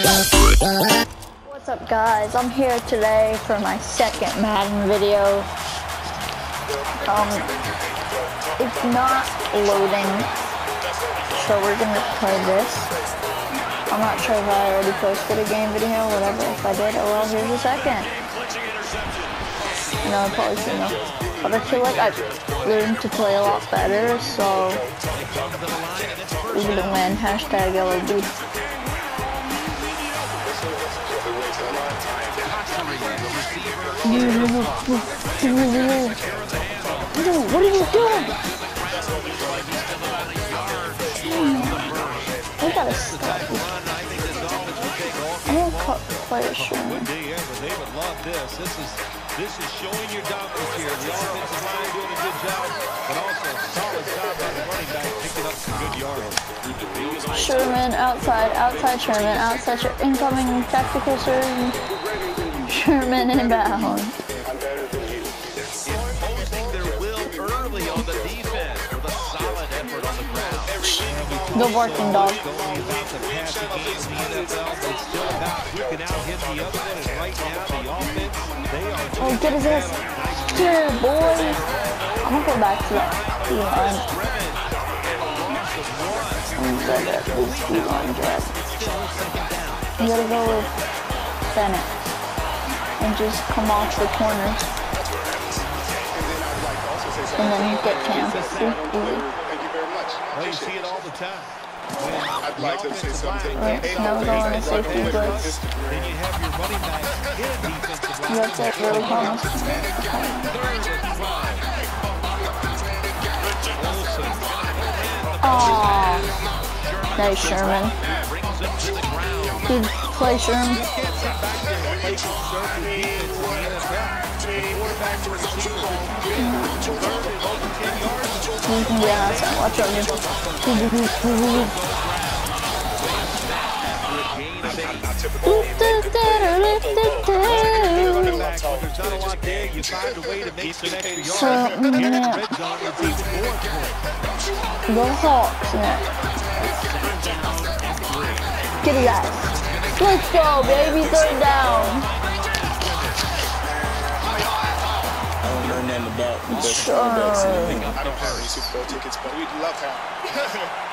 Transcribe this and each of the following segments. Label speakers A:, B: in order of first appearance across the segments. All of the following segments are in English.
A: What's up guys? I'm here today for my second Madden video. Um, it's not loading, so we're gonna play this. I'm not sure if I already posted a game video, whatever. If I did, oh well, here's a second. No, I probably shouldn't have. But I feel like I've learned to play a lot better, so we're gonna win. Hashtag. What are you doing? We gotta stop. I'm gonna cut player
B: Would be, yeah, but they would love this. This is this is showing your dominance here. The offensive line doing a good job, but also solid job by the running back picking up some good yards.
A: Sherman outside, outside Sherman, outside Sher incoming tactical Sherman. Sherman inbound.
B: Imposing their will early on the defense with a solid effort on the ground.
A: Good working dog.
B: Going about the passing game in the NFL, but still about quick out hit the other one. And right now, the offense, they are just
A: Oh, get his ass. Here, boys. I'm gonna go back to that D line. I'm good at this D line dress. You gotta go with Bennett. And just come off the corners. And then get Cam. See? Easy.
B: Well, you see it all the time.
C: I'd like to say something.
A: Right, now we're going to safety blitz.
B: Then you have your running back hit a defensive line.
A: That's it, really promising. Aww. Nice, Sherman. Good play, Sherman. Outside. Watch out,
B: yards.
A: So, yeah. Go Hawks next. Get his ass. Let's go, baby. Third down.
D: Know nothing about the best
A: Sure.
D: quarterbacks in the league.
C: I don't have any Super Bowl tickets, but we'd love to have.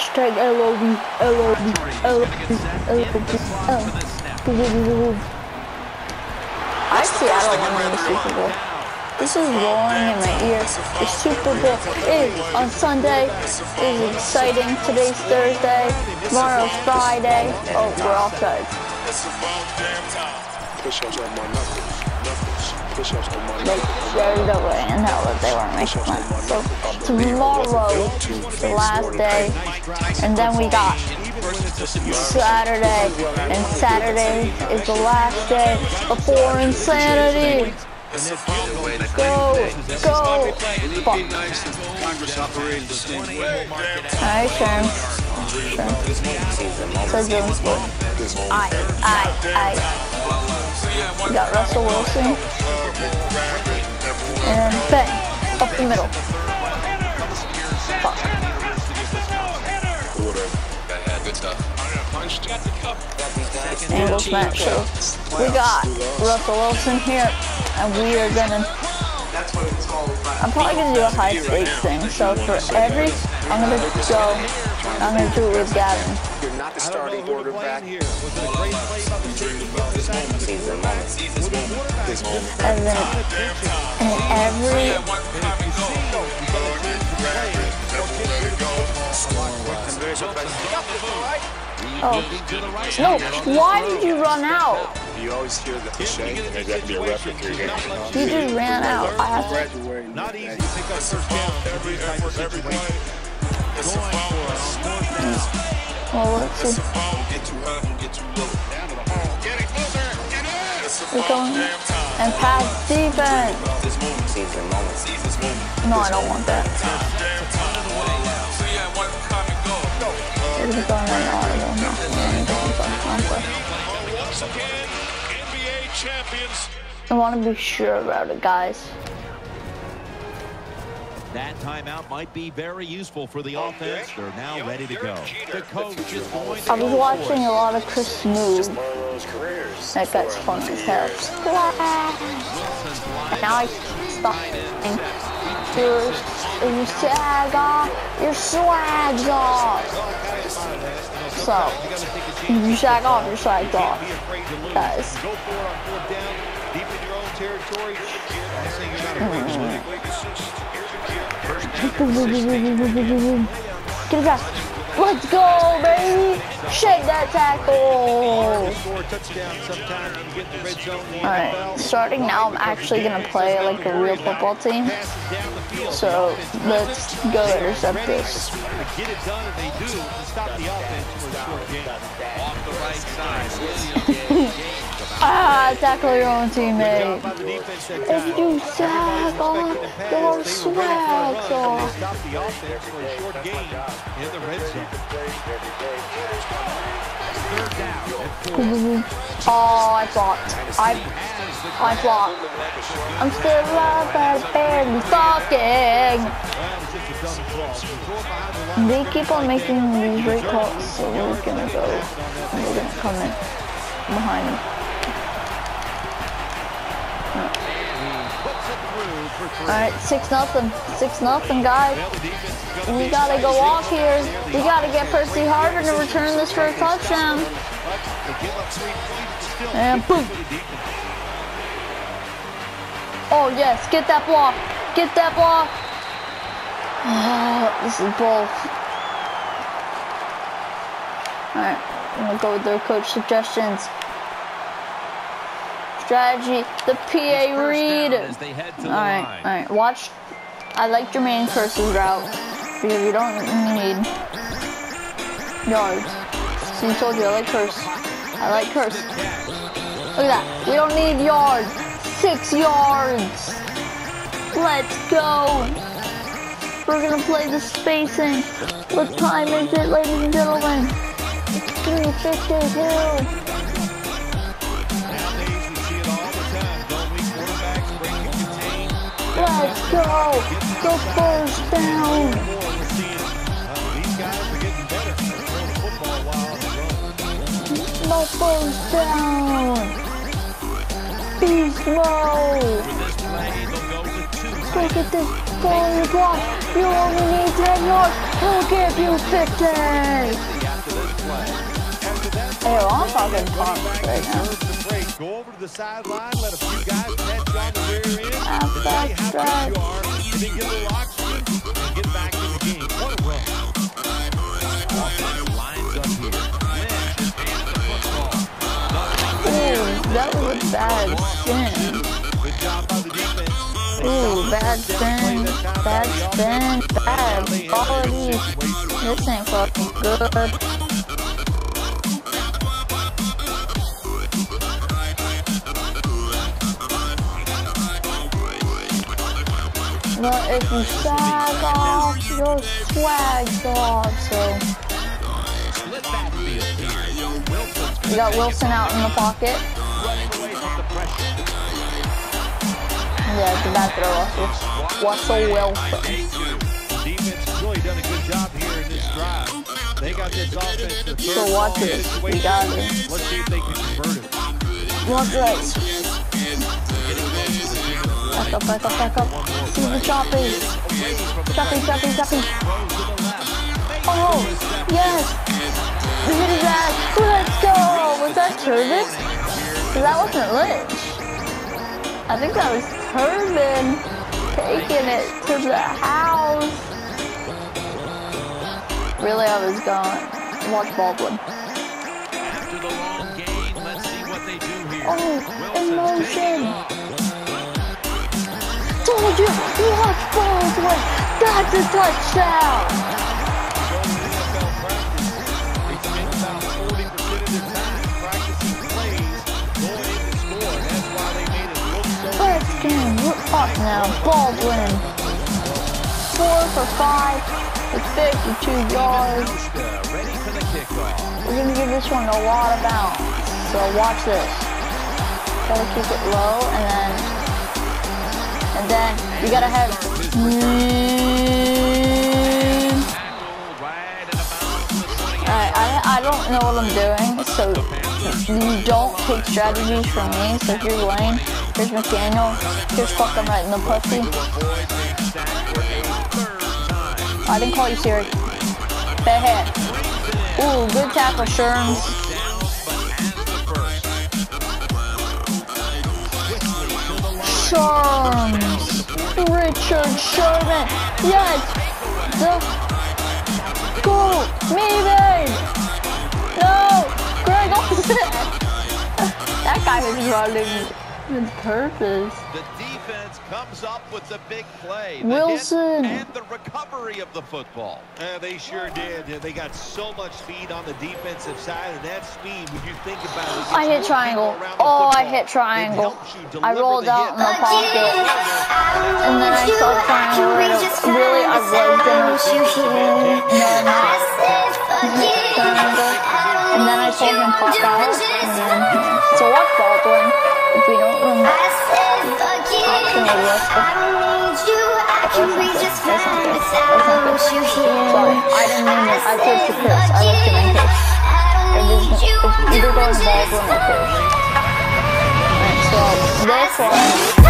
A: Strike LOB, LOB, LOB, LOB. I see I don't want to win the Super Bowl. This is rolling in my ear. The Super Bowl is on Sunday. It is exciting. Today's Thursday. Tomorrow's Friday. Oh, we're all sides.
C: Push-ups on my knuckles. Knuckles. Push-ups on my
A: Way in hell that they weren't making fun. So, tomorrow, the last day, and then we got Saturday, and Saturday is the last day before insanity. Go, go, fuck. Alright, Sherm. Sherm. Dylan Sport. I, I, I. We got Russell Wilson. And then bang, up the middle. Fuck. Angle smash. So we got Russell Wilson here, and we are gonna. I'm probably gonna do a high stakes thing. So for every, I'm gonna go. I'm gonna do it with Gavin.
C: You're not the
B: I don't know
C: starting
B: who to
C: quarterback.
B: Blame here. Was it a great play by the safety defensive back?
C: Seize the moment. Seize this moment. This moment.
A: And then, and every Oh. No, why did you run out?
C: You always hear the cliche, maybe that could be a reference here.
A: You just ran out. I have to.
B: Not easy pick up first down in these type of situations. Going for it on fourth down.
A: Well, let's see. We're going and pass defense. No, I don't want that. It's going right now. I don't know. I'm going for- I'm for-
E: Once again, NBA champions.
A: I want to be sure about it, guys.
B: That timeout might be very useful for the offense. They're now ready to go. The coach is going to
A: I was watching a lot of Chris Smoove.
C: One of those careers.
A: That guy's fun as hell. Now I stop saying, your, your swag off, your swag's off. So, you shag off, your swag's off.
B: Be afraid to lose.
A: Guys.
B: Go for it on fourth down, deep in your own territory. I say you're not afraid to lose. First down,
A: Get it back. Let's go, baby. Shake that tackle. Alright, starting now, I'm actually gonna play like a real football team. So, let's go intercept this. Ah, tackle your own teammate.
B: by the defense that
A: If you sag off, your
B: They were ready for a
A: swag's
B: run, and
A: off.
B: the offense for a short gain in the red zone. Third down.
A: Oh, I blocked. I, I blocked. I'm still alive, but barely fucking.
B: Well, it's just a dumb cross. You throw it behind the line.
A: They keep on making these great calls, so we're gonna go. We're gonna come in behind them. Alright, six nothing. Six nothing, guys. We gotta go off here. We gotta get Percy Harvin to return this for a touchdown. And boom. Oh yes, get that block. Get that block. Oh, this is both. Alright, I'm gonna go with their coach suggestions. Strategy, the PA read.
B: down as they head to the
A: Alright,
B: line.
A: alright, watch. I like Jermaine Kearse's route because you don't need yards. See, I told you I like Kearse. I like Kearse. Look at that. We don't need yards. Six yards. Let's go. We're gonna play the spacing. What time is it, ladies and gentlemen? It's 352.
B: Football while on the run.
A: No first down. Beast mode.
B: For this play, go with two
A: Go get this ball in the block. You only need 10 yards. He'll give you 50.
B: after this play. After that
A: Hey, well, I'm talking
B: running
A: comments
B: back
A: right now.
B: deserves the break. Go over to the sideline, let a few guys catch on the rear how
A: that was bad spin. Ooh, bad spin. Bad spin. Bad quality. This ain't fucking good. But if you sag off, your swag's off, so.
B: Split backfield here. Wilson's
A: We got Wilson out in the pocket.
B: running away from the pressure.
A: Yeah, it's a bad throw, Russell. Russell Wilson.
B: Defense really done a good job here in this drive. They got this offense third
A: So watch this. We got it.
B: Let's see if they can convert it.
A: Watch this.
B: Getting close to the field.
A: Back up, back up, back up. See the.
B: Throws to the left.
A: Oh, yes. We hit his ass. Let's go. Was that Turbin? That wasn't Lynch. I think that was Turbin taking it to the house. Really, I was gone. Watch Baldwin.
B: After the long game, let's see what they do here.
A: Oh, in Motion.
B: off.
A: Watch Baldwin. That's a touchdown.
B: NFL practice, they spend about 40% of their time practicing plays going in to score. and That's why they made it look so
A: Let's
B: easy.
A: game. We're up now. Baldwin. Four for five with 52 yards. We're gonna give this one a lot of bounce. So watch this. Gotta keep it low and then and then we gotta have. Mm. Alright, I, I don't know what I'm doing, so you don't take strategies from me. So here's Lane, here's McDaniel, here's fuck, I'm right in the pussy. I didn't call you Siri. Bad hat. Ooh, good tackle, Sherms. Sean. Richard Sherman. Yes. The goal. Maybe. No. Greg Olsen. that guy was running with purpose.
B: The defense comes up with the big play. The
A: Wilson.
B: And the recovery of the football.
E: Uh, they sure did. They got so much speed on the defensive side, and that speed, when you think about it, it
A: I hit triangle.
E: moving around the
A: Oh, I hit triangle. I rolled out in the pocket. And then I saw triangle right up. Really, I was gonna shoot him. And then triangle. And then I told him pop out. And then, so watch Baldwin. If we don't win, option of left. Sorry, I didn't mean it. I played to Chris. I left him in case. It was it's either going Baldwin or Chris. Alright, so this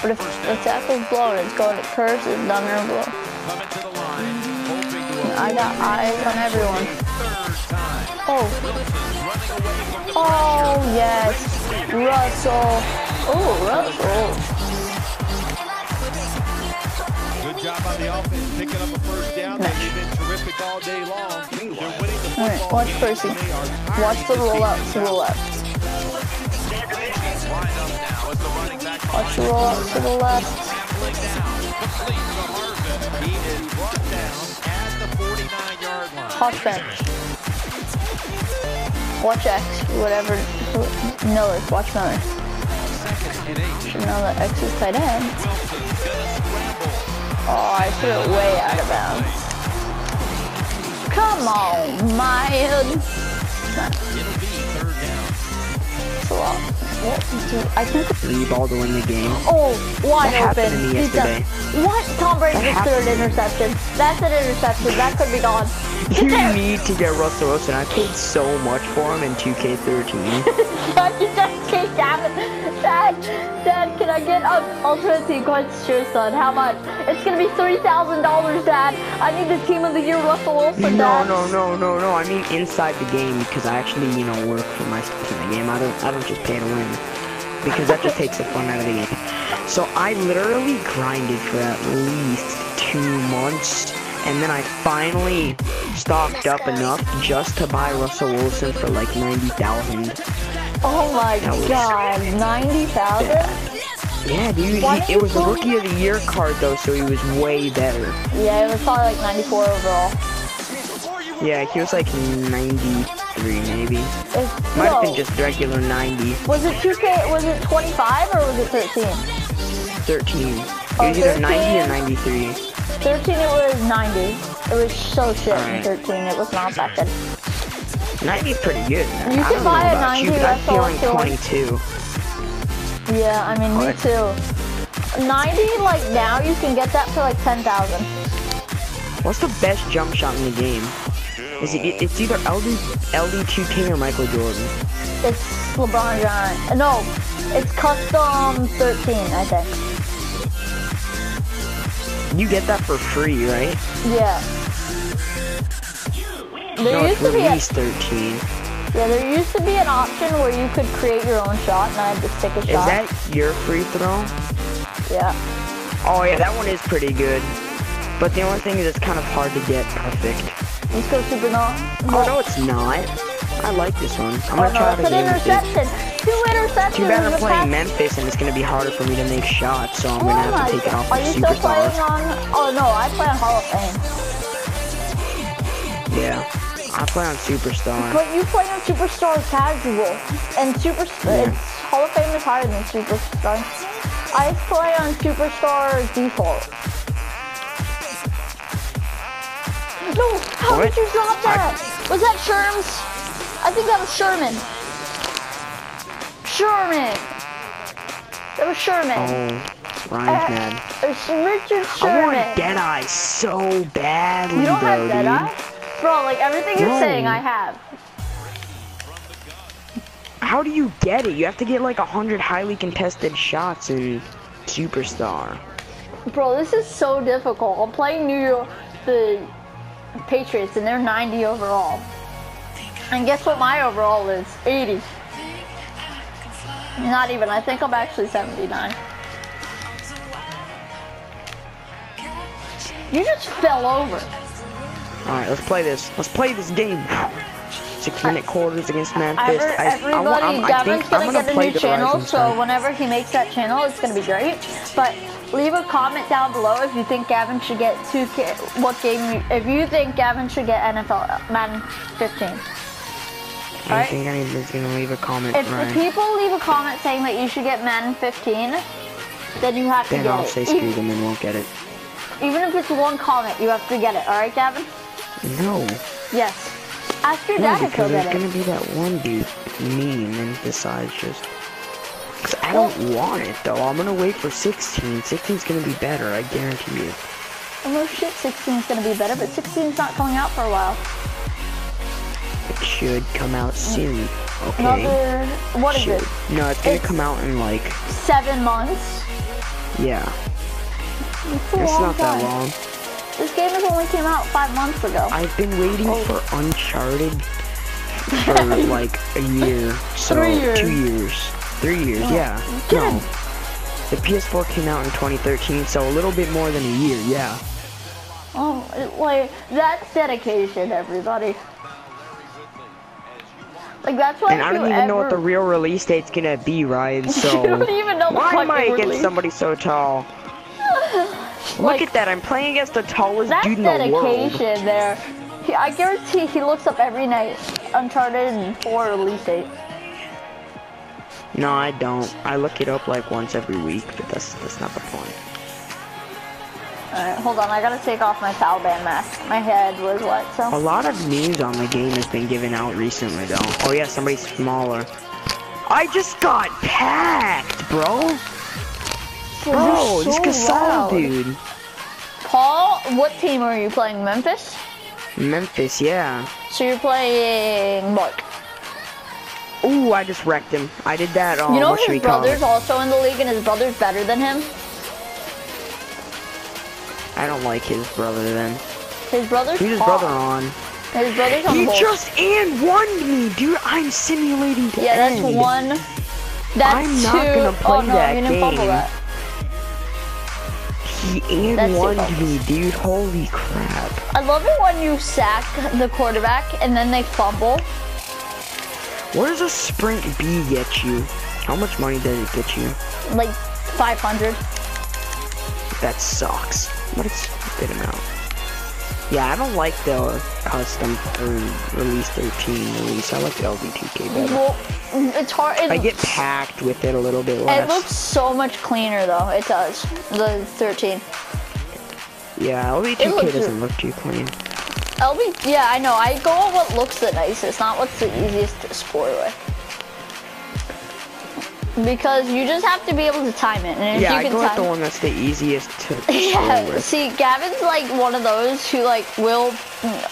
A: But if the tackle's blown, it's going to curse it's blow.
B: Coming to the line,
A: I got eyes on everyone. Oh,
B: Running away from the
A: oh yes. Russell. Oh, Russell.
B: Good job on the offense, picking up a first down. They've been terrific all day long. They're winning the
A: Alright, watch. Percy. Watch the rollout to Watch the
B: roll up to the left.
A: Hot bench. Watch X, whatever. Miller. watch Miller. Should know that X is tight end. Oh, I threw it way out of bounds. Come on, Miles. It's a lot. I think.
F: the ball to win the game.
A: Oh, wide
F: That happened
A: open.
F: to me
A: He's
F: yesterday.
A: What? Tom Brady's
F: That
A: third
F: happened.
A: interception. That's an interception. That could be gone.
F: You need to get Russell Wilson. I paid so much for him in 2K13.
A: Dad, you just keep Gavin. Dad, Dad, can I get an ultimate sequence? Sure, son. How much? It's gonna be three thousand dollars, Dad. I need the team of the year, Russell Wilson,
F: no,
A: Dad.
F: no, no, no, no. I mean inside the game because I actually, you know, work for my stuff in the game. I don't, I don't just pay to win because that just takes the fun out of the game. So I literally grinded for at least two months, and then I finally stocked up enough just to buy Russell Wilson for like ninety thousand.
A: Oh my God, ninety thousand?
F: Yeah, dude. He, it was
A: a
F: rookie of the year card though, so he was way better.
A: Yeah, it was probably like ninety-four overall.
F: Yeah, he was like 93 maybe.
A: It's,
F: Might have been just regular 90,
A: Was it 2K? Was it 25 or was it 13?
F: 13. He
A: Oh,
F: was either 90 or 93.
A: 13 it was 90. It was so shit in 13. It was not that good.
F: 90 is pretty good. Man.
A: You
F: I
A: could buy a
F: about you,
A: 90
F: but I'm feeling
A: Wilson.
F: 22.
A: Yeah, I mean, me too. 90, like now, you can get that for like 10,000.
F: What's the best jump shot in the game? Is it? It's either LD, LD2K or Michael Jordan.
A: It's LeBron Giant. No, it's custom 13, I think.
F: You get that for free, right?
A: Yeah. There
F: no,
A: used to be a,
F: release 13.
A: yeah, there used to be an option where you could create your own shot, and I had to stick a
F: Is
A: shot.
F: Is that your free throw?
A: Yeah.
F: Oh yeah, that one is pretty good. But the only thing is it's kind of hard to get perfect.
A: Let's go super no.
F: Oh no, it's not. I like this one. I'm gonna
A: no,
F: try
A: an
F: this.
A: interception. Two interceptions
F: Too bad I'm playing. Memphis and it's gonna be harder for me to make shots, so I'm
A: Oh
F: gonna have to take it off
A: Are you still playing on? Oh no, I play on Hall of Fame.
F: Yeah. I play on Superstar.
A: But you play on Superstar casual, and Super
F: Yeah.
A: it's, Hall of Fame is higher than Superstar. I play on Superstar default. No, how
F: What?
A: did you drop that? Was that Sherms? I think that was Sherman. Sherman. That was Sherman.
F: Oh, Ryan's mad.
A: Uh, it's Richard
F: I
A: Sherman.
F: want Deadeye so badly
A: You don't
F: though,
A: have
F: dude.
A: Deadeye? Bro, like everything you're
F: No.
A: saying, I have.
F: How do you get it? You have to get like a hundred highly contested shots in Superstar.
A: Bro, this is so difficult. I'm playing New York, the Patriots, and they're 90 overall. And guess what my overall is? 80. Not even. I think I'm actually 79. You just fell over.
F: Alright, let's play this. Let's play this game. Six minute quarters against Memphis.
A: Ever,
F: I- I
A: everybody,
F: want- I'm- I
A: Gavin's
F: think
A: gonna,
F: I'm gonna
A: get a new channel, so
F: Sun.
A: whenever he makes that channel, it's gonna be great. But leave a comment down below if you think Gavin should get 2K, what game, you, if you think Gavin should get NFL uh, Madden 15.
F: I think anybody's gonna leave a comment,
A: If, if
F: Ryan.
A: people leave a comment saying that you should get Madden 15, then you have to
F: Then
A: get
F: I'll
A: it.
F: say
A: E-
F: screw them and won't get it.
A: Even if it's one comment, you have to get it. Alright, Gavin?
F: No.
A: Yes. Ask your
F: No,
A: dad if he'll
F: because there's
A: get it.
F: gonna be that one dude, me, and then decides just. Cause I don't want it though. I'm gonna wait for 16. 16's gonna be better, I guarantee you.
A: Oh, no shit, 16 is gonna be better, but 16 is not coming out for a while.
F: Should come out soon. Okay.
A: Another, what is
F: Should.
A: it?
F: No, it's gonna
A: It's-
F: come out in like,
A: Seven months?
F: yeah.
A: It's
F: It's not that long.
A: This game has only came out five months ago.
F: I've been waiting
A: Oh.
F: for Uncharted for like a year. So
A: Three years.
F: two years. Three years,
A: Oh,
F: yeah. No. The PS4 came out in 2013, so a little bit more than a year, yeah.
A: Oh, like, that's dedication, everybody. Like, that's why
F: And I don't even know what the real release date's gonna be, Ryan, so...
A: You don't even know the
F: Why am I against
A: release.
F: somebody so tall? Look
A: Like-
F: at that, I'm playing against the tallest dude in the world.
A: dedication there. He, I guarantee he looks up every night Uncharted and 4 release date.
F: No, I don't. I look it up like once every week, but that's that's not the point.
A: Alright, hold on, I gotta take off my Taliban mask. My head was wet,
F: A lot of news on the game has been given out recently, though. Oh yeah, somebody's smaller. I just got packed, bro. Bro, this
A: so
F: Gasol
A: loud.
F: dude.
A: Paul, what team are you playing? Memphis?
F: Memphis, yeah.
A: So you're playing Mark.
F: Ooh, I just wrecked him. I did that. Oh,
A: you uh, know
F: what
A: his brother's also in the league and his brother's better than him?
F: I don't like his brother then.
A: His brother's
F: Who's his brother on?
A: His brother's on
F: He just and won me, dude. I'm simulating to
A: Yeah, that's
F: end.
A: one. That's
F: I'm not
A: two.
F: gonna oh, play
A: oh no,
F: that
A: fumble
F: game.
A: that.
F: He and one me, dude. Holy crap.
A: I love it when you sack the quarterback and then they fumble.
F: What does a sprint B get you? How much money does it get you?
A: Like 500.
F: That sucks. What a stupid amount. Yeah, I don't like the custom release 13 release. I like the LV2K better.
A: Well, it's hard. It,
F: I get packed with it a little bit less.
A: it looks so much cleaner though. It does. The 13.
F: yeah,
A: it
F: LV2K doesn't look too clean.
A: LB, yeah, I know. I go on what looks the nicest, not what's the easiest to score with. Because you just have to be able to time it, and if
F: Yeah,
A: you
F: I
A: can
F: go with the one that's the easiest to
A: Yeah, see, Gavin's like one of those who like will,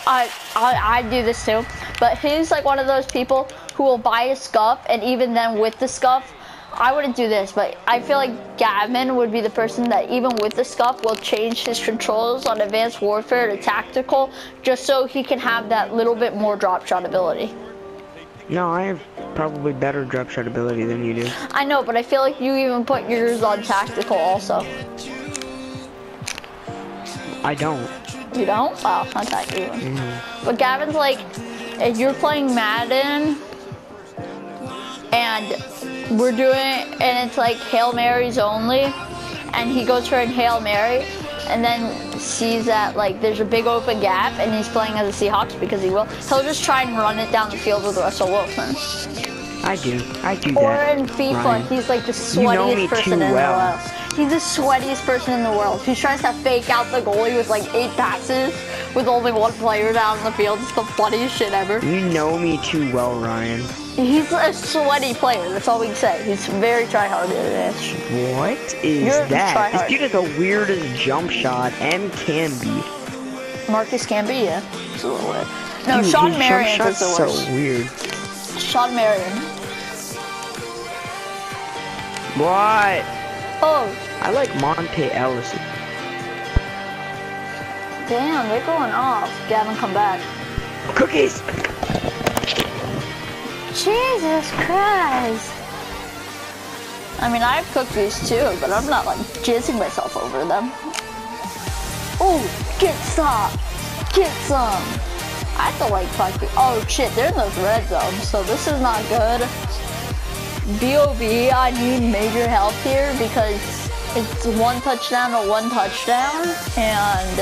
A: I, I, I do this too, but he's like one of those people who will buy a scuff, and even then with the scuff, I wouldn't do this, but I feel like Gavin would be the person that even with the scuff will change his controls on Advanced Warfare to Tactical, just so he can have that little bit more drop shot ability.
F: No, I have probably better drop shot ability than you do.
A: I know, but I feel like you even put yours on Tactical also.
F: I don't.
A: You don't? Wow, not that even. Mm-hmm. But Gavin's like, if you're playing Madden and we're doing, and it's like Hail Marys only, and he goes for a Hail Mary, and then sees that like there's a big open gap, and he's playing as a Seahawks because he will, he'll just try and run it down the field with Russell Wilson.
F: I do. I do
A: Or
F: that.
A: in FIFA,
F: Ryan.
A: he's like the
F: You know
A: sweatiest person in
F: well.
A: the world. He's the sweatiest person in the world. He tries to fake out the goalie with like eight passes with only one player down the field. It's the funniest shit ever.
F: You know me too well, Ryan.
A: He's a sweaty player. That's all we can say. He's very tryhard it.
F: What is
A: You're
F: that? This dude is the weirdest jump shot and can be.
A: Marcus can be, yeah. It's a little weird. No,
F: Dude, Shawn
A: Marion is the
F: so weird.
A: Shawn Marion.
F: What?
A: Oh,
F: I like Monta Ellis.
A: damn, they're going off. Gavin, come back.
F: Cookies!
A: Jesus Christ. I mean, I have cookies too, but I'm not like jizzing myself over them. Oh, get some. Get some. I have to like fucking. Oh shit, they're in those red zones, so this is not good. BOB, I need major help here because it's one touchdown or one touchdown, and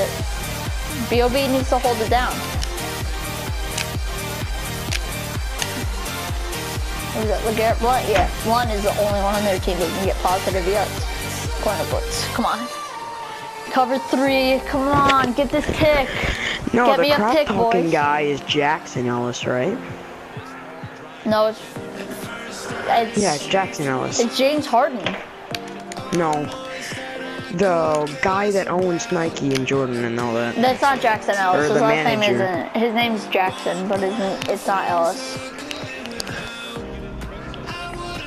A: BOB needs to hold it down. Is it LeGarrette Blunt? Yeah, Blunt is the only one on their team that can get positive yards. Corner blitz, come on. Cover three, come on, get this pick.
F: No,
A: Get
F: the
A: me a pick,
F: talking
A: boys.
F: guy is Jackson Ellis, right?
A: No, it's it's,
F: Yeah, it's Jackson Ellis.
A: it's James Harden.
F: No. The guy that owns Nike and Jordan and all that.
A: That's not Jackson Ellis.
F: Or
A: His last name isn't. His name's Jackson, but isn't. It's not Ellis.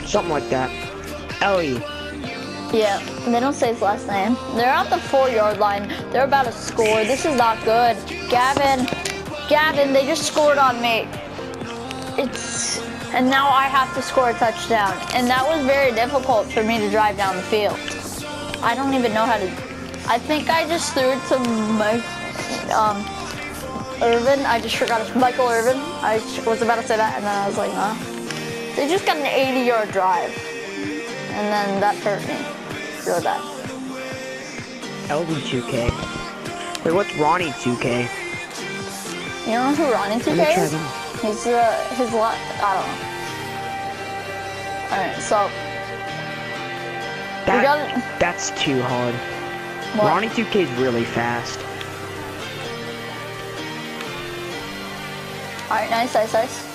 F: Something like that. Ellie.
A: Yeah, they don't say his last name. They're at the four yard line. They're about to score. This is not good. Gavin, Gavin, they just scored on me. It's, and now I have to score a touchdown. And that was very difficult for me to drive down the field. I don't even know how to, I think I just threw it to my, um, Irvin. I just forgot Michael Irvin. I was about to say that and then I was like, huh? They just got an 80 yard drive. And then that hurt me. Really bad.
F: LD2K. Wait, what's Ronnie 2K?
A: You know who Ronnie
F: Let me
A: 2K
F: try
A: is?
F: them.
A: He's uh, his lot. I don't know. Alright, so
F: That,
A: got-
F: that's too hard.
A: what?
F: Ronnie 2K is really fast.
A: Alright, nice, nice, nice.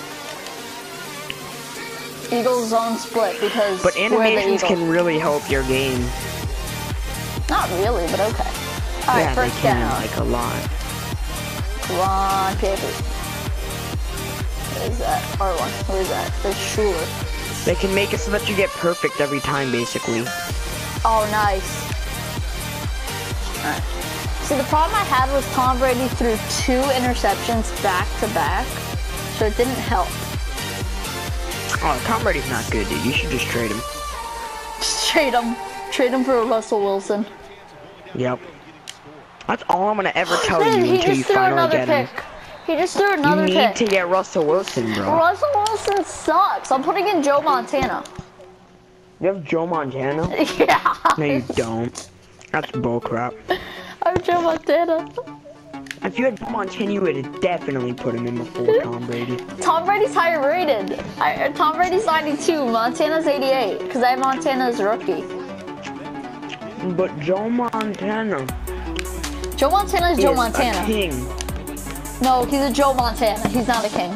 A: Eagles zone split because
F: But animations can really help your game.
A: Not really, but okay. All right,
F: yeah, they
A: first
F: can,
A: down.
F: like a lot.
A: Come on, paper. What is that? R1. Who is that? That's Schuler.
F: They can make it so that you get perfect every time, basically.
A: Oh, nice. Alright. See, the problem I had was Tom Brady threw two interceptions back to back, so it didn't help.
F: Oh, Tom Brady's not good, dude. You should just trade him.
A: Just trade him. Trade him for Russell Wilson.
F: Yep. That's all I'm gonna ever tell you
A: he
F: until you
A: just threw
F: finally
A: another
F: get him.
A: pick. He just threw another pick.
F: You need
A: pick.
F: to get Russell Wilson, bro.
A: Russell Wilson sucks. I'm putting in Joe Montana.
F: You have Joe Montana?
A: yeah.
F: No, you don't. That's bullcrap.
A: I'm Joe Montana.
F: If you had Joe Montana, you would have definitely put him in before Tom Brady.
A: Tom Brady's higher rated. I, uh, Tom Brady's 92. Montana's 88. Because I have Montana as rookie.
F: But Joe Montana
A: Joe Montana is Joe Montana.
F: a king.
A: No, he's a Joe Montana. He's not a king.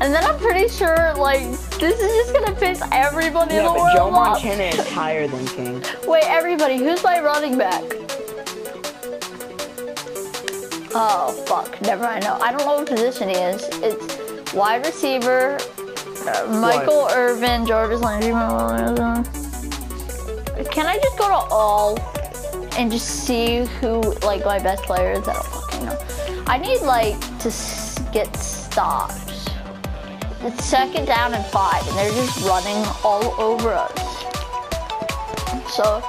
A: And then I'm pretty sure, like, this is just gonna piss everybody in the
F: but
A: world
F: Joe
A: off.
F: Montana is higher than king.
A: Wait, everybody, who's my running back? Oh, fuck. Never mind. No, I don't know what position he is. It's wide receiver, uh, Michael Irvin, Jarvis Landry. Can I just go to all and just see who, like, my best player is? I don't fucking know. I need, like, to get stops. It's second down and five, and they're just running all over us. So,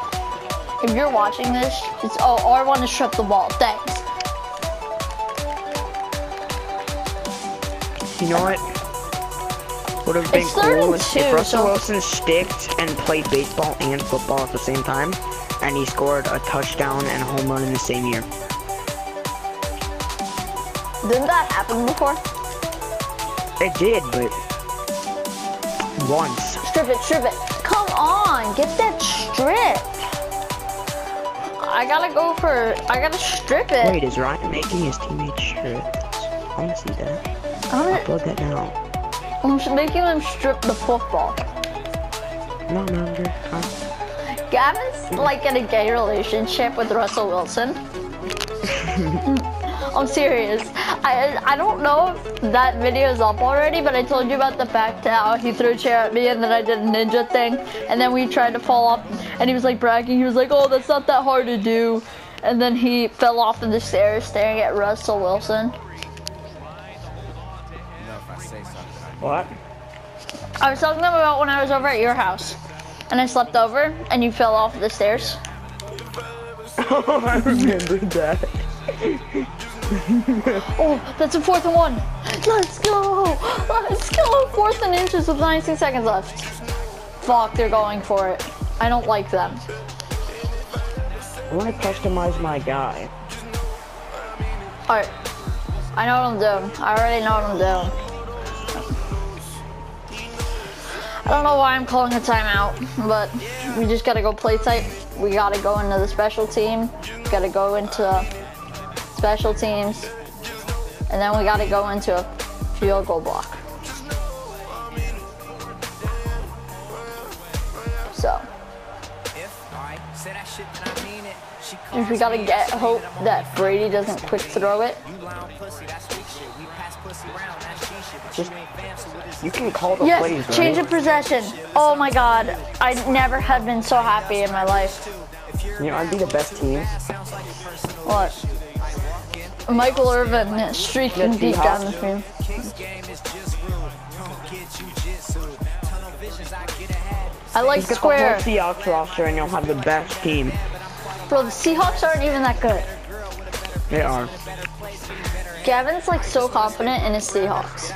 A: if you're watching this, it's oh, I want to strip the ball. Thanks.
F: You know what? Would have been
A: It's
F: cool if,
A: two,
F: if Russell
A: so-
F: Wilson sticked and played baseball and football at the same time, and he scored a touchdown and a home run in the same year.
A: Didn't that happen before?
F: It did, but once.
A: Strip it, strip it. Come on, get that strip. I gotta go for. I gotta strip it.
F: Wait, is Ryan making his teammates shirts? I want to see that.
A: I'm, gonna,
F: Upload that now.
A: I'm making him strip the football.
F: No, no, I'm good.
A: Gavin's like in a gay relationship with Russell Wilson. I'm serious. I I don't know if that video is up already, but I told you about the fact how he threw a chair at me and then I did a ninja thing, and then we tried to fall off, and he was like bragging. He was like, "Oh, that's not that hard to do," and then he fell off of the stairs staring at Russell Wilson.
F: What?
A: I was talking about when I was over at your house, and I slept over, and you fell off the stairs.
F: Oh, I remember that.
A: Oh, that's a fourth and one. Let's go. Let's go. Fourth and inches with 19 seconds left. Fuck, they're going for it. I don't like them.
F: I want to customize my guy.
A: Alright. I know what I'm doing. I already know what I'm doing. I don't know why I'm calling a timeout, but we just gotta go play tight. We gotta go into the special team. we Gotta go into special teams. And then we gotta go into a field goal block. So, if we gotta get hope that Brady doesn't quick throw it.
F: Just, you can call the
A: Yes,
F: plays, right?
A: change of possession. Oh my god, I never have been so happy in my life.
F: You know, I'd be the best team.
A: What? Michael Irvin streaking
F: The
A: deep down the field. I like
F: get
A: square.
F: the whole Seahawks roster and you'll have the best team.
A: Bro, the Seahawks aren't even that good.
F: They are.
A: Gavin's like so confident in his Seahawks.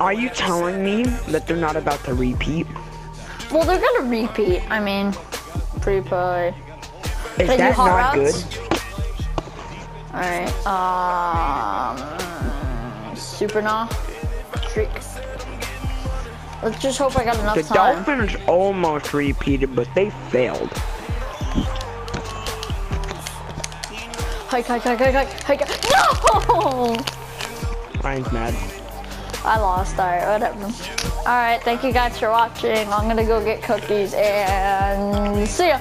F: Are you telling me that they're not about to repeat?
A: Well, they're gonna repeat. I mean, pre-play.
F: Is
A: do
F: that not
A: routes?
F: good?
A: Alright, um, super nah, streak. Let's just hope I got enough
F: The
A: time.
F: Dolphins almost repeated, but they failed.
A: Hike, hike, hike, hike, hike, hike. No!
F: Ryan's mad.
A: I lost. Alright, whatever. Alright, thank you guys for watching. I'm gonna go get cookies and see ya.